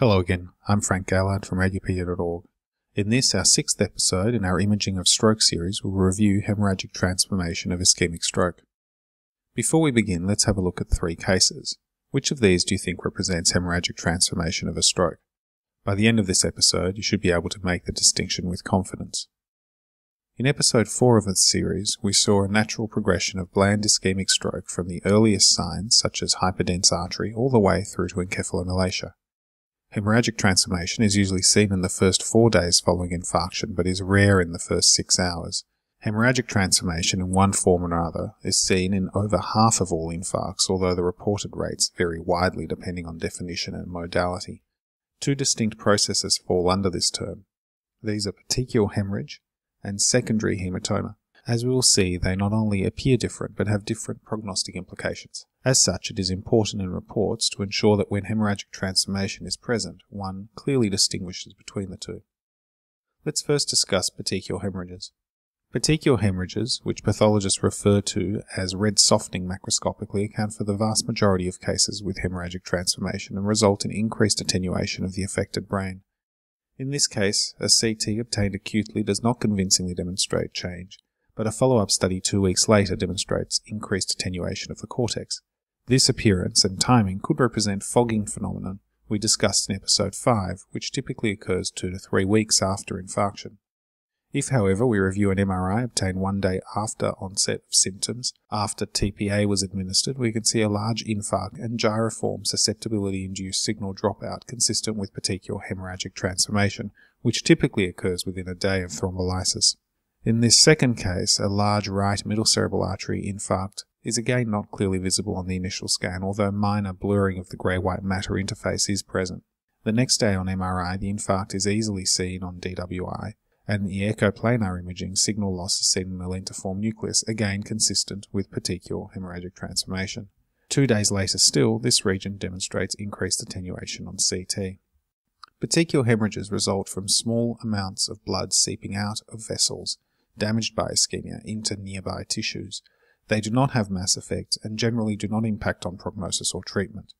Hello again, I'm Frank Gaillard from radiopaedia.org. In this, our sixth episode in our Imaging of Stroke series, we'll review hemorrhagic transformation of ischemic stroke. Before we begin, let's have a look at three cases. Which of these do you think represents hemorrhagic transformation of a stroke? By the end of this episode, you should be able to make the distinction with confidence. In episode 4 of the series, we saw a natural progression of bland ischemic stroke from the earliest signs, such as hyperdense artery, all the way through to encephalomalacia. Hemorrhagic transformation is usually seen in the first four days following infarction, but is rare in the first six hours. Hemorrhagic transformation in one form or another is seen in over half of all infarcts, although the reported rates vary widely depending on definition and modality. Two distinct processes fall under this term. These are petechial hemorrhage and secondary hematoma. As we will see, they not only appear different but have different prognostic implications. As such, it is important in reports to ensure that when hemorrhagic transformation is present, one clearly distinguishes between the two. Let's first discuss petechial hemorrhages. Petechial hemorrhages, which pathologists refer to as red softening macroscopically, account for the vast majority of cases with hemorrhagic transformation and result in increased attenuation of the affected brain. In this case, a CT obtained acutely does not convincingly demonstrate change, but a follow-up study two weeks later demonstrates increased attenuation of the cortex. This appearance and timing could represent fogging phenomenon we discussed in episode 5, which typically occurs two to three weeks after infarction. If, however, we review an MRI obtained one day after onset of symptoms, after TPA was administered, we can see a large infarct and gyriform susceptibility-induced signal dropout consistent with petechial hemorrhagic transformation, which typically occurs within a day of thrombolysis. In this second case, a large right middle cerebral artery infarct is again not clearly visible on the initial scan, although minor blurring of the grey-white matter interface is present. The next day on MRI, the infarct is easily seen on DWI, and the echoplanar imaging signal loss is seen in the lentiform nucleus, again consistent with petechial hemorrhagic transformation. Two days later still, this region demonstrates increased attenuation on CT. Petechial hemorrhages result from small amounts of blood seeping out of vessels damaged by ischemia into nearby tissues. They do not have mass effect and generally do not impact on prognosis or treatment.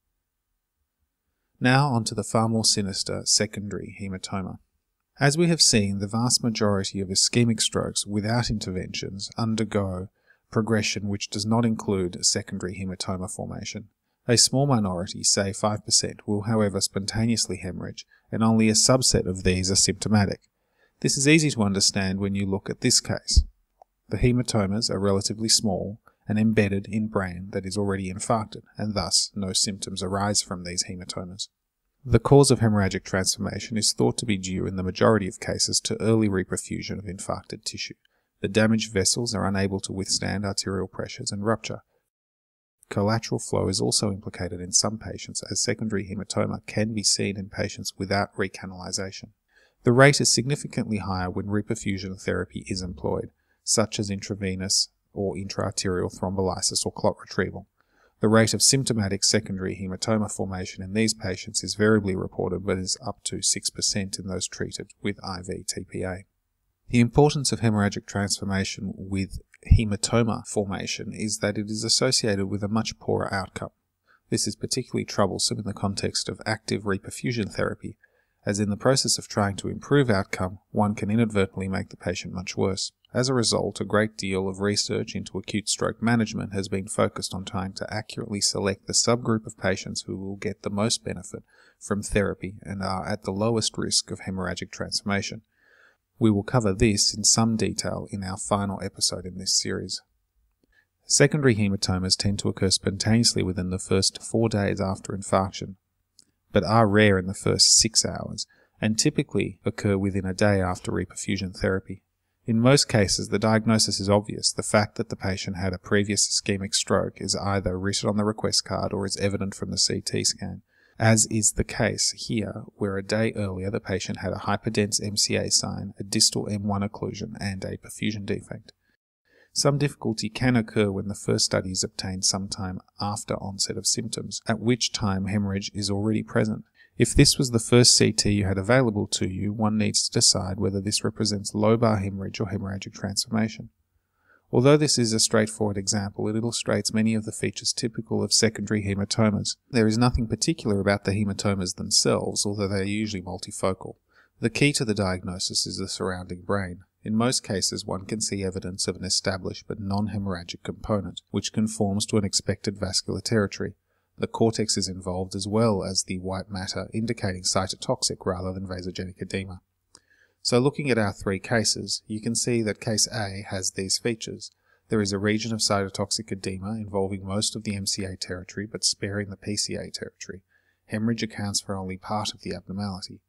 Now on to the far more sinister secondary hematoma. As we have seen, the vast majority of ischemic strokes without interventions undergo progression which does not include secondary hematoma formation. A small minority, say 5%, will however spontaneously hemorrhage, and only a subset of these are symptomatic. This is easy to understand when you look at this case. The hematomas are relatively small and embedded in brain that is already infarcted, and thus no symptoms arise from these hematomas. The cause of hemorrhagic transformation is thought to be due in the majority of cases to early reperfusion of infarcted tissue. The damaged vessels are unable to withstand arterial pressures and rupture. Collateral flow is also implicated in some patients as secondary hematoma can be seen in patients without recanalization. The rate is significantly higher when reperfusion therapy is employed, such as intravenous or intraarterial thrombolysis or clot retrieval. The rate of symptomatic secondary hematoma formation in these patients is variably reported but is up to 6% in those treated with IV TPA. The importance of hemorrhagic transformation with hematoma formation is that it is associated with a much poorer outcome. This is particularly troublesome in the context of active reperfusion therapy, as in the process of trying to improve outcome, one can inadvertently make the patient much worse. As a result, a great deal of research into acute stroke management has been focused on trying to accurately select the subgroup of patients who will get the most benefit from therapy and are at the lowest risk of hemorrhagic transformation. We will cover this in some detail in our final episode in this series. Secondary hematomas tend to occur spontaneously within the first four days after infarction, but are rare in the first six hours and typically occur within a day after reperfusion therapy. In most cases, the diagnosis is obvious. The fact that the patient had a previous ischemic stroke is either written on the request card or is evident from the CT scan, as is the case here, where a day earlier the patient had a hyperdense MCA sign, a distal M1 occlusion, and a perfusion defect. Some difficulty can occur when the first study is obtained sometime after onset of symptoms, at which time hemorrhage is already present. If this was the first CT you had available to you, one needs to decide whether this represents lobar hemorrhage or hemorrhagic transformation. Although this is a straightforward example, it illustrates many of the features typical of secondary hematomas. There is nothing particular about the hematomas themselves, although they are usually multifocal. The key to the diagnosis is the surrounding brain. In most cases, one can see evidence of an established but non-hemorrhagic component, which conforms to an expected vascular territory. The cortex is involved as well as the white matter, indicating cytotoxic rather than vasogenic edema. So looking at our three cases, you can see that case A has these features. There is a region of cytotoxic edema involving most of the MCA territory but sparing the PCA territory. Hemorrhage accounts for only part of the abnormality.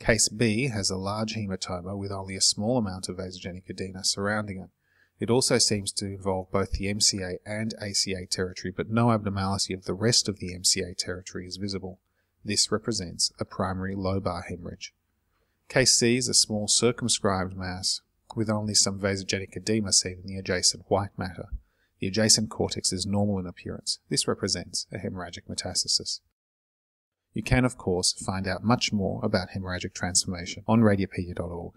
Case B has a large hematoma with only a small amount of vasogenic edema surrounding it. It also seems to involve both the MCA and ACA territory, but no abnormality of the rest of the MCA territory is visible. This represents a primary lobar hemorrhage. Case C is a small circumscribed mass with only some vasogenic edema seen in the adjacent white matter. The adjacent cortex is normal in appearance. This represents a hemorrhagic metastasis. You can, of course, find out much more about hemorrhagic transformation on radiopaedia.org.